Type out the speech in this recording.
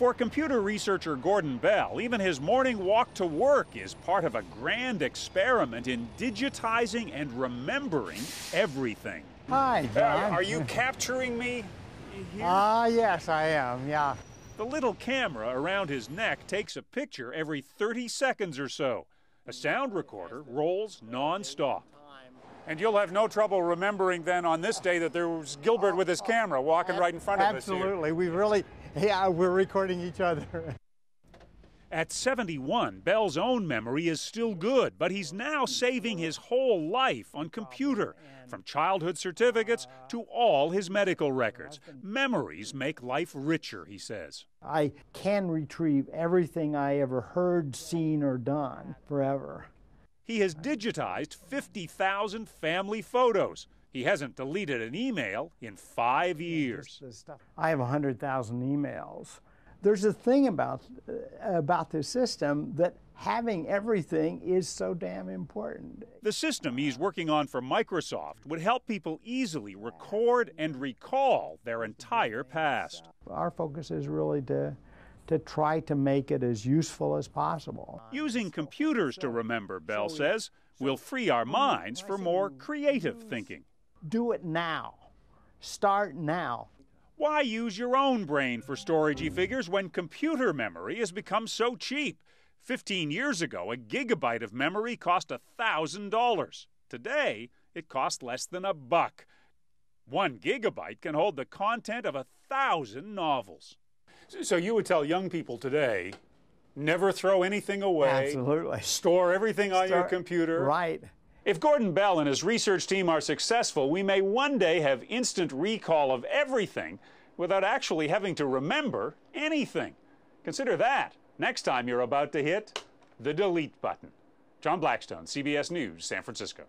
For computer researcher Gordon Bell, even his morning walk to work is part of a grand experiment in digitizing and remembering everything. Hi, John. Uh, are you capturing me? Ah, uh, yes, I am, yeah. The little camera around his neck takes a picture every 30 seconds or so. A sound recorder rolls non-stop. And you'll have no trouble remembering then on this day that there was Gilbert with his camera walking right in front of Absolutely. us. Absolutely. We really, yeah, we're recording each other. At 71, Bell's own memory is still good, but he's now saving his whole life on computer, from childhood certificates to all his medical records. Memories make life richer, he says. I can retrieve everything I ever heard, seen, or done forever. He has digitized 50,000 family photos. He hasn't deleted an email in five years. I have 100,000 emails. There's a thing about, uh, about this system that having everything is so damn important. The system he's working on for Microsoft would help people easily record and recall their entire past. Our focus is really to to try to make it as useful as possible. Using computers to remember, Bell says, will free our minds for more creative thinking. Do it now. Start now. Why use your own brain for storage figures when computer memory has become so cheap? 15 years ago, a gigabyte of memory cost $1,000. Today, it costs less than a buck. One gigabyte can hold the content of a thousand novels. So you would tell young people today, never throw anything away. Absolutely. Store everything on your computer. Right. If Gordon Bell and his research team are successful, we may one day have instant recall of everything without actually having to remember anything. Consider that next time you're about to hit the delete button. John Blackstone, CBS News, San Francisco.